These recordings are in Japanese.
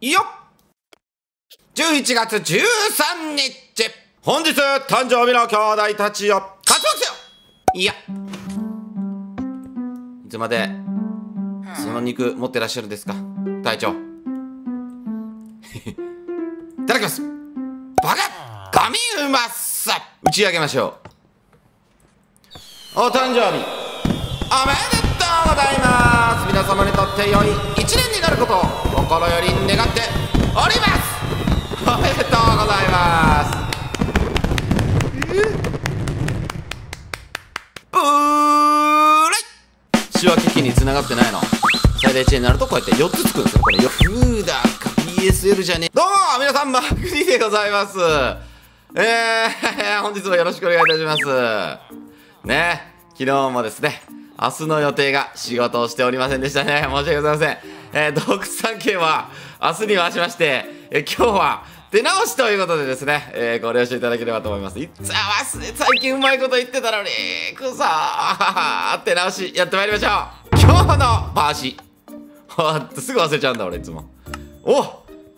よ。っ11月13日。本日誕生日の兄弟たちよ。勝ちますよ。いや。いつまでその肉持ってらっしゃるんですか？隊長。いただきます。バカ。ガミうまさ。打ち上げましょう。お誕生日。おめでとうございます。皆様にとって良い一年になることを心より願っております。おめでとうございます。ブーレイ手話機器に繋がってないの。最大値になるとこうやって4つつくんですよ。これよ。フーダーか BSL じゃねどうも皆さんマーク D でございます。えー、本日もよろしくお願いいたします。ね。昨日もですね。明日の予定が仕事をしておりませんでしたね。申し訳ございません。えー、洞窟三景は明日に回しまして、えー、今日は出直しということでですね、えー、ご了承いただければと思います。いっつ忘れ、最近うまいこと言ってたのに、くそー 出直し、やってまいりましょう今日のバーシすぐ忘れちゃうんだ、俺いつも。お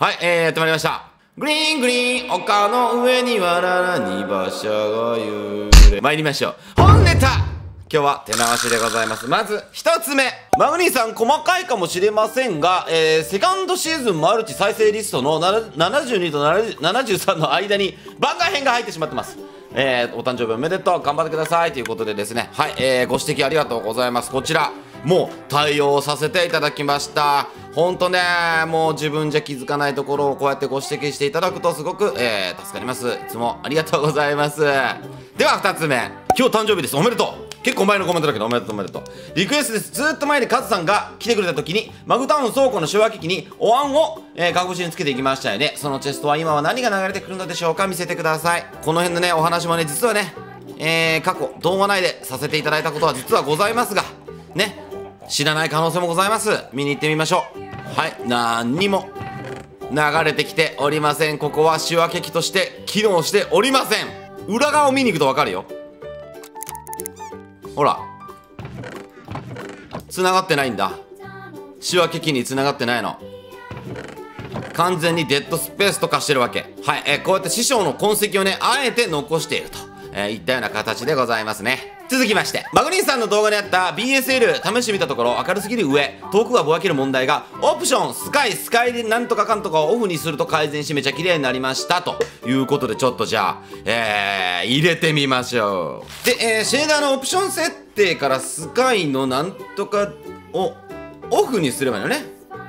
はい、えー、やってまいりました。グリーングリーン、丘の上にわららに馬車が揺れ。参りましょう。本ネタ今日は手直しでございます。まず、一つ目。マグニーさん、細かいかもしれませんが、えー、セカンドシーズンマルチ再生リストの72と73の間に番外編が入ってしまってます。えー、お誕生日おめでとう、頑張ってくださいということでですね、はい、えー、ご指摘ありがとうございます。こちら、もう対応させていただきました。ほんとね、もう自分じゃ気づかないところをこうやってご指摘していただくとすごく、えー、助かります。いつもありがとうございます。では2つ目、今日誕生日です。おめでとう結構前のコメントだけどおめでとうおめでとう。リクエストです。ずっと前にカズさんが来てくれた時にマグタウン倉庫の昭和機器にお椀を、えー、隠しにつけていきましたよね。そのチェストは今は何が流れてくるのでしょうか見せてください。この辺のねお話もね実はねえー、過去動画内でさせていただいたことは実はございますがね知らない可能性もございます。見に行ってみましょう。はい何にも流れてきておりません。ここは手話機として機能しておりません。裏側を見に行くと分かるよ。ほら。繋がってないんだ。仕分け機に繋がってないの。完全にデッドスペースとかしてるわけ。はい、えー、こうやって師匠の痕跡をねあえて残していると、えー、いったような形でございますね。続きましてマグニーさんの動画にあった BSL 試してみたところ明るすぎる上遠くがぼやける問題がオプションスカイスカイでなんとかかんとかをオフにすると改善しめちゃ綺麗になりました。ということでちょっとじゃあえー、入れてみましょう。で、えー、シェーダーのオプション設定からスカイのなんとかをオフにすればいいのね。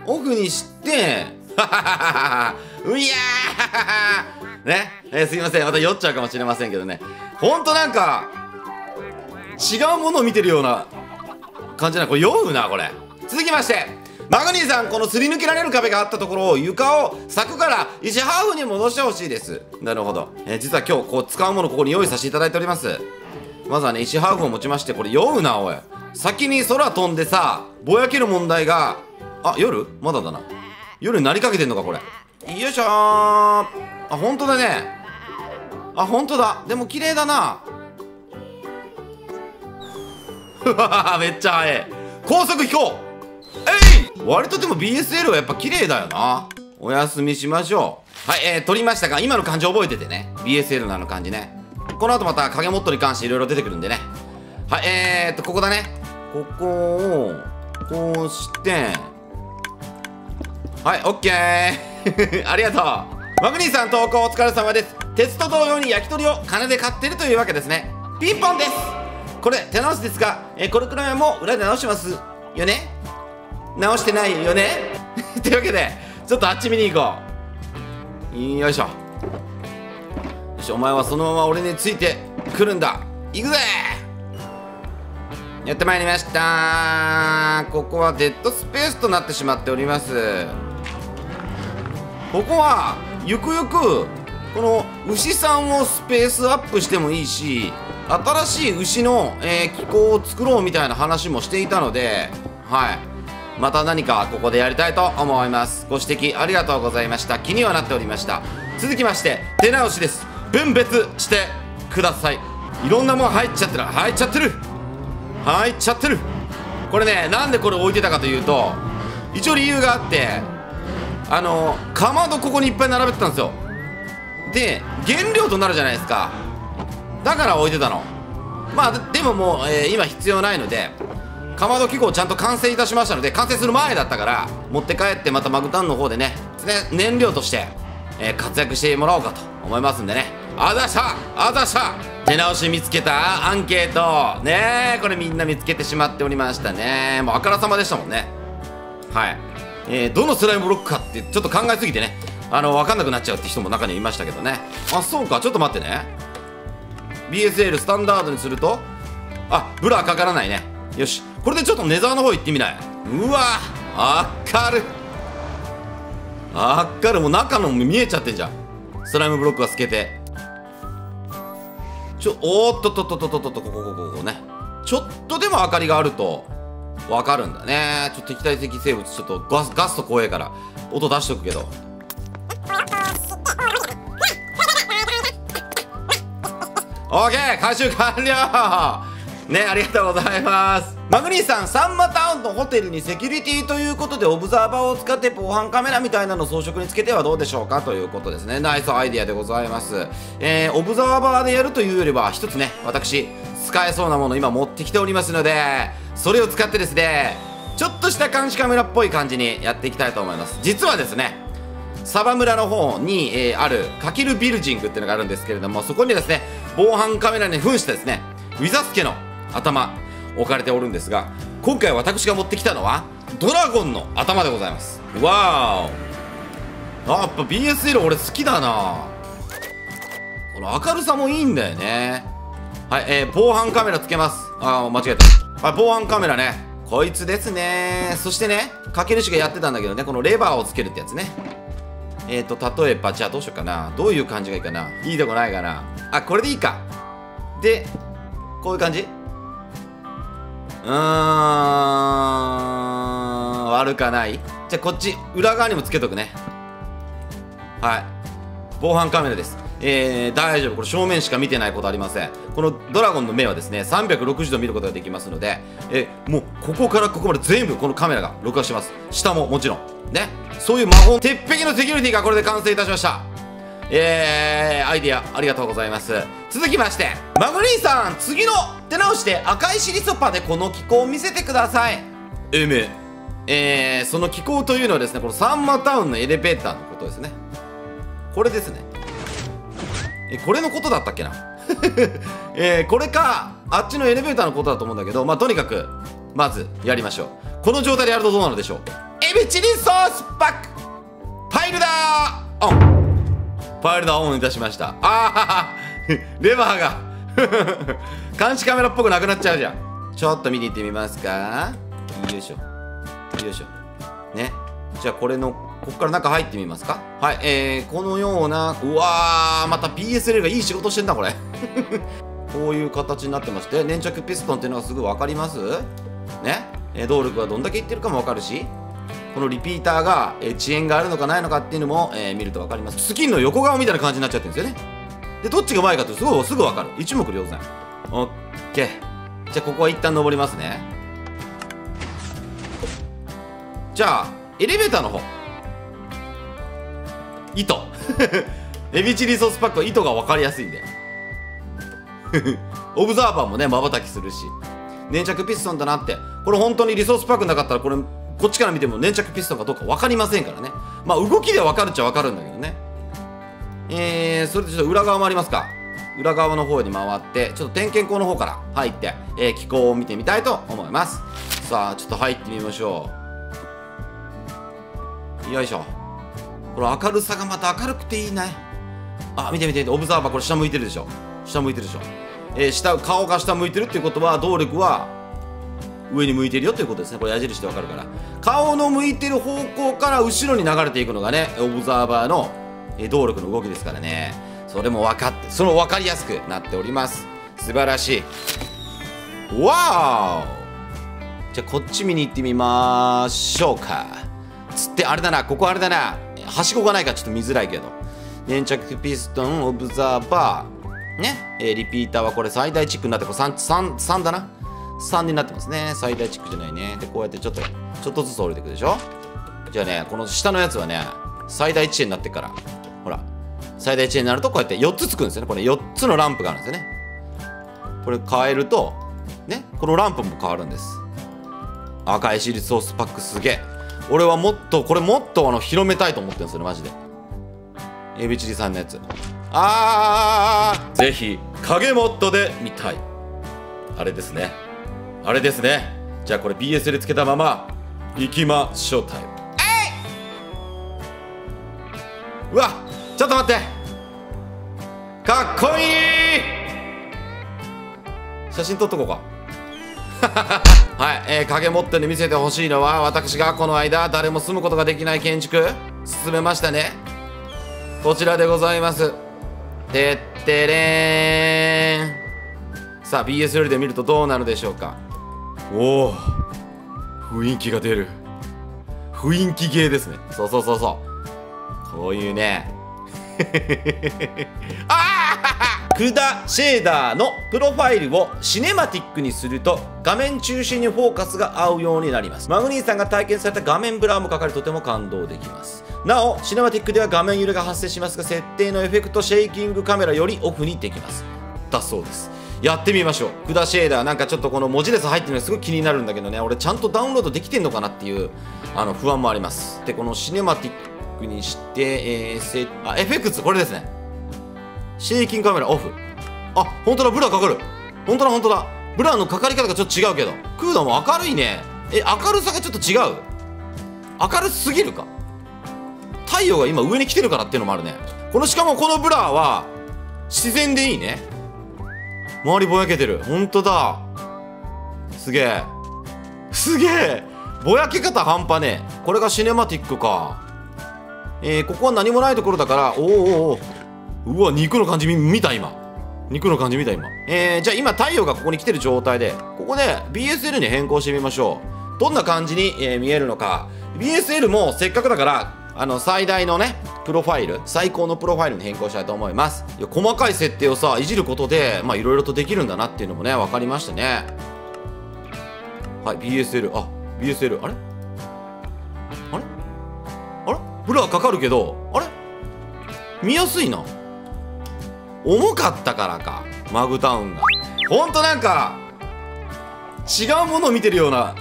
オフにしてははははうやーね、えー、すいません。また酔っちゃうかもしれませんけどね。ほんとなんか違うものを見てるような感じなこれ酔うなこれ。続きましてマグニーさんこのすり抜けられる壁があったところを床を柵から石ハーフに戻してほしいです。なるほど、えー、実は今日こう使うものここに用意させていただいております。まずはね石ハーフを持ちましてこれ酔うなおい。先に空飛んでさぼやける問題があ夜？まだだな。夜になりかけてんのかこれ。よいしょー。あ本当だね。あ本当だ。でも綺麗だな。めっちゃ速い。高速飛行。えい！割とでも BSL はやっぱ綺麗だよな。お休みしましょう。はいえー、撮りましたが今の漢字覚えててね。BSL のあの漢字ね。この後また影モットに関していろいろ出てくるんでね。はいえー、っとここだね。ここをこうして。はい OK ありがとう。マグニーさん投稿お疲れ様です。鉄と同様に焼き鳥を金で買ってるというわけですね。ピンポンです。これ手直しですが、えこれくらいはもう裏で直します。よね？直してないよね？というわけでちょっとあっち見に行こう。よいしょ。よしお前はそのまま俺についてくるんだ。行くぜ！やってまいりました。ここはデッドスペースとなってしまっております。ここはゆくゆくこの牛さんをスペースアップしてもいいし新しい牛の、えー、気候を作ろうみたいな話もしていたのではい。また何かここでやりたいと思います。ご指摘ありがとうございました。気にはなっておりました。続きまして手直しです。分別してください。いろんなもの入っちゃってる。入っちゃってる。入っちゃってる。これねなんでこれ置いてたかというと一応理由があってあのかまどここにいっぱい並べてたんですよ。で原料となるじゃないですか。だから置いてたの。まあでももう、えー、今必要ないのでかまど機構ちゃんと完成いたしましたので完成する前だったから持って帰ってまたマグタンの方でね燃料として、えー、活躍してもらおうかと思いますんでね。あざしたあざした。手直し見つけたアンケート。ねこれみんな見つけてしまっておりましたね。もうあからさまでしたもんね。はい。えー、どのスライムブロックかってちょっと考えすぎてね。あの分かんなくなっちゃうって人も中にはいましたけどね。あそうかちょっと待ってね。BSL スタンダードにするとあブラかからないね。よし。これでちょっとネザーの方行ってみない？うわ明る明るもう中のも見えちゃってんじゃん。スライムブロックが透けて。ちょおっとっとっとっとっとっとここここここね。ちょっとでも明かりがあると。わかるんだね。ちょっと敵対的生物ちょっとガスガスト怖えから音出しとくけど。オーケー回収完了！ねありがとうございます。マグニーさんサンマタウンのホテルにセキュリティということでオブザーバーを使って防犯カメラみたいなの装飾につけてはどうでしょうか？ということですね。ナイスアイディアでございます。えー、オブザーバーでやるというよりは一つね私使えそうなもの今持ってきておりますのでそれを使ってですねちょっとした監視カメラっぽい感じにやっていきたいと思います。実はですねサバ村の方に、えー、あるカキルビルジングっていうのがあるんですけれどもそこにですね防犯カメラに扮してですねウィザスケの頭置かれておるんですが今回私が持ってきたのはドラゴンの頭でございます。わーお。あやっぱ BSL 俺好きだな。この明るさもいいんだよね。はいえー、防犯カメラつけます。あ間違えた。はい防犯カメラね。こいつですね。そしてねかけるしがやってたんだけどねこのレバーをつけるってやつね。えっ、ー、と例えばじゃあどうしようかな。どういう感じがいいかな。いいとこないかな。あこれでいいか。でこういう感じ。うーん。悪かない。じゃあこっち裏側にもつけとくね。はい。防犯カメラです。えー、大丈夫。これ正面しか見てないことありません。このドラゴンの目はですね360度見ることができますので、え、もうここからここまで全部このカメラが録画してます。下ももちろん。ね。そういう魔法鉄壁のセキュリティがこれで完成いたしました。えー、アイディアありがとうございます。続きましてマグリーさん次の手直して赤いシリソパでこの機構を見せてください。えめえ。ー、その機構というのはですねこのサンマタウンのエレベーターのことですね。これですね。えこれのことだったっけな？えー、これかあっちのエレベーターのことだと思うんだけどまあとにかくまずやりましょう。この状態でやるとどうなるでしょう？エビチリソースパック！パイルダー！オン！パイルダーオンいたしました。ああ レバーが。監視カメラっぽくなくなっちゃうじゃん。ちょっと見に行ってみますか。よいしょ。よいしょ。ね。じゃあこれのここから中入ってみますか？はいえー、このようなうわーまた PSL がいい仕事してんだこれ。こういう形になってまして粘着ピストンっていうのがすぐ分かります？ね、えー、動力がどんだけいってるかも分かるしこのリピーターが、え遅延があるのかないのかっていうのも、えー、見ると分かります。スキンの横側みたいな感じになっちゃってるんですよね。でどっちが前かってすごいすぐ分かる。一目瞭然。オッケー。じゃあここは一旦登りますね。じゃあエレベーターの方。糸。エビチリソースパックは糸が分かりやすいんだよ オブザーバーもねまばたきするし。粘着ピストンだなって。これ本当にリソースパックなかったらこれこっちから見ても粘着ピストンかどうか分かりませんからね。まあ動きで分かるっちゃ分かるんだけどね。えー、それでちょっと裏側もありますか。裏側の方に回ってちょっと点検口の方から入って、えー、気候を見てみたいと思います。さあちょっと入ってみましょう。よいしょ。この明るさがまた明るくていいね。あ見て見て見てオブザーバーこれ下向いてるでしょ。下向いてるでしょ。えー、下顔が下向いてるっていうことは動力は上に向いてるよということですね。これ矢印でわかるから。顔の向いてる方向から後ろに流れていくのがねオブザーバーの動力の動きですからね。それも分かってその分かりやすくなっております。素晴らしい。わーじゃあこっち見に行ってみましょうか。つってあれだなここあれだな。はしごがないかちょっと見づらいけど。粘着ピストンオブザーバー。ね、えー、リピーターはこれ最大チックになってこれ 3, 3, 3だな。3になってますね。最大チックじゃないね。でこうやってちょっとちょっとずつ降りていくでしょ。じゃあねこの下のやつはね最大値になってから。ほら。最大値になるとこうやって4つつくんですよね。これ4つのランプがあるんですよね。これ変えるとね。このランプも変わるんです。赤いシリソースパックすげえ。俺はもっとこれもっとあの広めたいと思ってるんですよマジで。エビチリさんのやつ。あーぜひ影モッドで見たい。あれですね。あれですね。じゃあこれ BSL つけたまま行きましょうタイム。うわちょっと待って。かっこいい！写真撮っとこうか。はい、えー、影持ってで見せてほしいのは私がこの間誰も住むことができない建築進めましたね。こちらでございます。てってれーん。さあ BSL で見るとどうなるでしょうか。おお雰囲気が出る。雰囲気芸ですね。そうそうそうそう。こういうね。あ あクダシェーダーのプロファイルをシネマティックにすると画面中心にフォーカスが合うようになります。マグニーさんが体験された画面ブラーもかかりとても感動できます。なおシネマティックでは画面揺れが発生しますが設定のエフェクト Shaking Camera よりオフにできます。だそうです。やってみましょう。クダシェーダーなんかちょっとこの文字列入ってるのすごい気になるんだけどね。俺ちゃんとダウンロードできてんのかなっていうあの不安もあります。でこのシネマティックにして、えー、せあエフェクツこれですね。シェイキングカメラオフ。あ本当だブラかかる。本当だ本当だ。ブラのかかり方がちょっと違うけど。クーダも明るいね。え明るさがちょっと違う？明るすぎるか？太陽が今上に来てるからっていうのもあるね。このしかもこのブラは自然でいいね。周りぼやけてる。本当だ。すげえ。すげえ。ぼやけ方半端ねえ。これがシネマティックか。えー、ここは何もないところだから。おおおうわ肉の感じ見た今。肉の感じ見た今。えー、じゃあ今太陽がここに来てる状態でここで BSL に変更してみましょう。どんな感じに、えー、見えるのか。BSL もせっかくだからあの最大のねプロファイル最高のプロファイルに変更したいと思います。いや細かい設定をさいじることでまあいろいろとできるんだなっていうのもね分かりましたね。はい BSL あ BSL あれ？あれ？あれ？ブラかかるけどあれ？見やすいな。重かったからかマグタウンが。ほんとなんか違うものを見てるような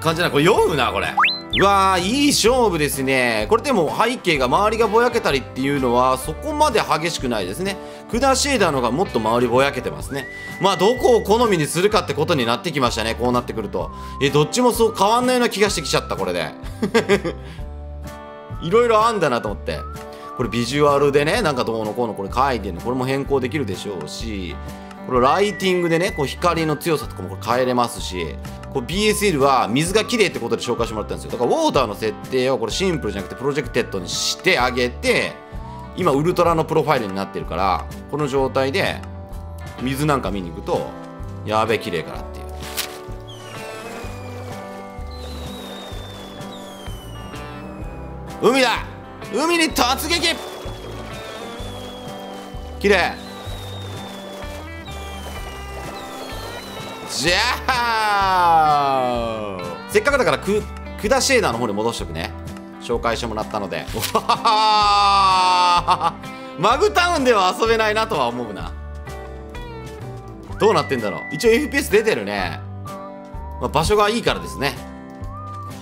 感じなこれ酔うなこれ。うわーいい勝負ですね。これでも背景が周りがぼやけたりっていうのはそこまで激しくないですね。クダシェーダーのがもっと周りぼやけてますね。まあどこを好みにするかってことになってきましたねこうなってくると。えどっちもそう変わんないような気がしてきちゃったこれで。いろいろあんだなと思って。これビジュアルでねなんかどうのこうのこれ書いてるの。これも変更できるでしょうしこれライティングでねこう光の強さとかもこれ変えれますし BSL は水がきれいってことで紹介してもらったんですよ。だから Water の設定をこれシンプルじゃなくて Projected にしてあげて今ウルトラのプロファイルになってるからこの状態で水なんか見に行くとやべえ綺麗からっていう。海だ！海に突撃。綺麗。じゃあせっかくだからククダシェーダーの方に戻しとくね。紹介してもらったので。マグタウンでは遊べないなとは思うな。どうなってんだろう。一応 FPS 出てるね、まあ、場所がいいからですね。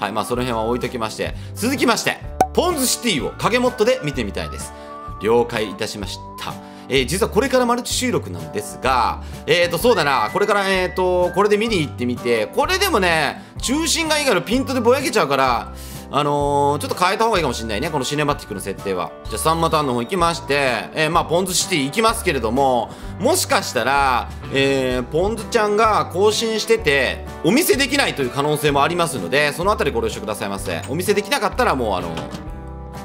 はいまあその辺は置いときまして。続きまして。ポンズシティを影モッドで見てみたいです了解いたしましたえー、実はこれからマルチ収録なんですが、えーと、そうだな、これから、えーと、これで見に行ってみて、これでもね、中心がいいからピントでぼやけちゃうから、あのー、ちょっと変えた方がいいかもしれないね、このシネマティックの設定は。じゃあ、サンマタンの方行きまして、えー、まあ、ポンズシティ行きますけれども、もしかしたら、えー、ポンズちゃんが更新してて、お見せできないという可能性もありますので、そのあたりご了承くださいませ。お見せできなかったら、もう、あのー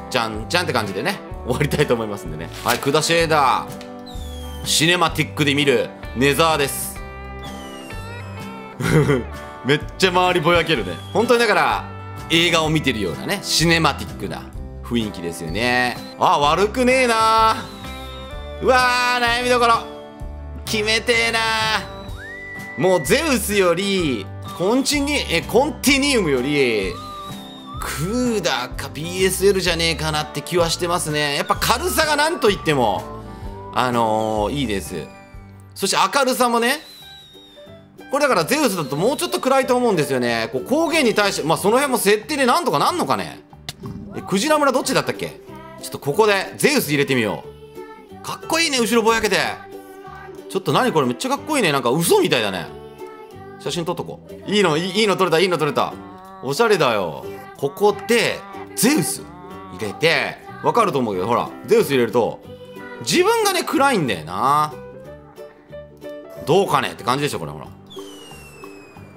じゃんじゃんって感じでね終わりたいと思いますんでね。はいクダシェーダーシネマティックで見る。ネザーです。めっちゃ周りぼやけるね。本当にだから映画を見てるようなねシネマティックな雰囲気ですよね。あ悪くねえな。うわー悩みどころ。決めてえな。もうゼウスよりコンチニえコンティニウムよりクーダーか BSL じゃねえかなって気はしてますね。やっぱ軽さが何と言ってもあのー、いいです。そして明るさもねこれだからゼウスだともうちょっと暗いと思うんですよね。こう光源に対してまあその辺も設定でなんとかなんのかね。えクジラ村どっちだったっけ？ちょっとここでゼウス入れてみよう。かっこいいね後ろぼやけて。ちょっと何これ？めっちゃかっこいいね。なんか嘘みたいだね。写真撮っとこう。いいのいいの撮れたいいの撮れた。おしゃれだよ。ここでゼウス入れてわかると思うけどほらゼウス入れると自分がね暗いんだよな。どうかね？って感じでしょこれほら。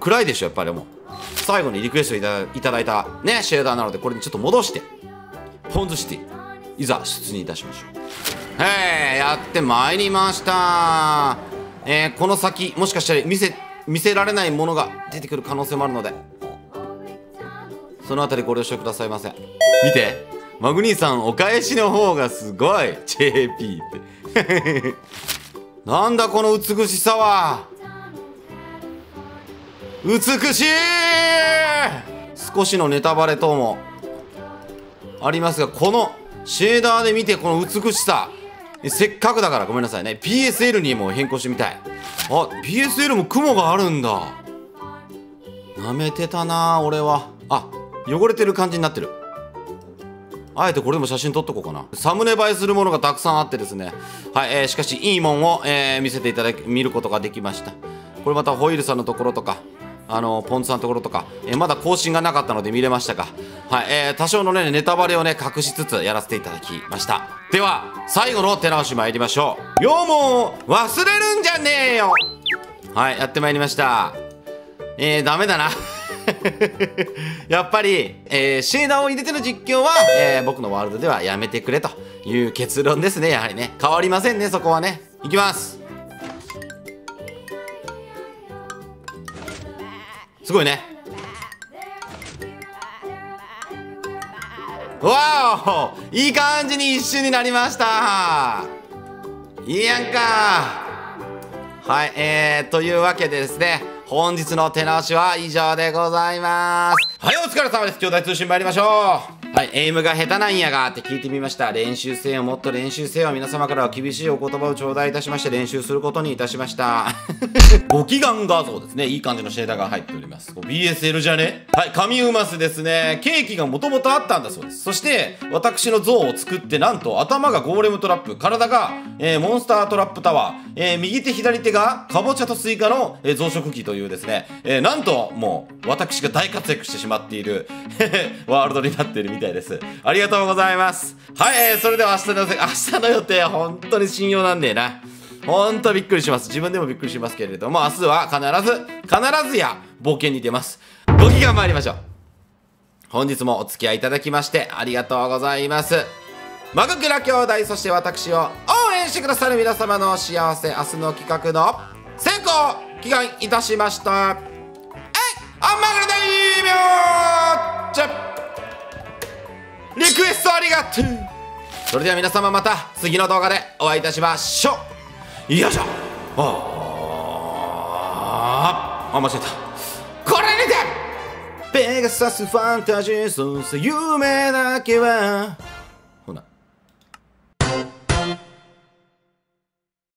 暗いでしょやっぱりも。う最後にリクエストいただいたねシェーダーなのでこれにちょっと戻して。ポンズシティいざ出陣いたしましょう。へえやってまいりました。えー、この先もしかしたら見せ見せられないものが出てくる可能性もあるので。そのあたりご了承くださいませ。見て。マグニーさんお返しの方がすごい。JP って。なんだこの美しさは。美しい。少しのネタバレ等も。ありますがこのシェーダーで見てこの美しさ。せっかくだからごめんなさいね。PSL にも変更してみたい。あ PSL も雲があるんだ。なめてたな俺は。あ汚れてる感じになってる。あえてこれでも写真撮っとこうかな。サムネ映えするものがたくさんあってですね。はい、えー、しかしいいもんを、えー、見せていただき見ることができました。これまたホイールさんのところとかあのポンツさんのところとか、えー、まだ更新がなかったので見れましたが、はいえー、多少のねネタバレをね隠しつつやらせていただきました。では最後の手直し参りましょう。よもう忘れるんじゃねえよ。はいやってまいりました。えー、ダメだな。やっぱり、えー、シェーダーを入れての実況は、えー、僕のワールドではやめてくれという結論ですね。やはりね。変わりませんねそこはね。いきます。すごいね。わお！いい感じに一瞬になりました。いいやんか。はいえー、というわけでですね。本日の手直しは以上でございます。はいお疲れ様です。兄弟通信参りましょう。はい、エイムが下手なんやがって聞いてみました。練習せよ、もっと練習せよ。皆様からは厳しいお言葉を頂戴いたしまして、練習することにいたしました。ご祈願画像ですね。いい感じのシェーダーが入っております。BSL じゃね？はい、神ウマスですね。ケーキがもともとあったんだそうです。そして、私の像を作って、なんと頭がゴーレムトラップ、体が、えー、モンスタートラップタワー、えー、右手左手がかぼちゃとスイカの、えー、増殖器というですね、えー、なんともう私が大活躍してしまっている ワールドになっているみたいです。ありがとうございます。はい、えー、それでは明日の、明日の予定は本当に信用なんねえな。ほんとびっくりします。自分でもびっくりしますけれども、明日は必ず、必ずや冒険に出ます。ご期限参りましょう。本日もお付き合いいただきましてありがとうございます。マグクラ兄弟、そして私を応援してくださる皆様の幸せ、明日の企画の先行祈願いたしました。えいあんまぐれ大名じゃリクエストありがとう。それでは皆様また次の動画でお会いいたしましょう。よいしょ。ああ間違えた。これにて。ペガサスファンタジーそして夢だけは。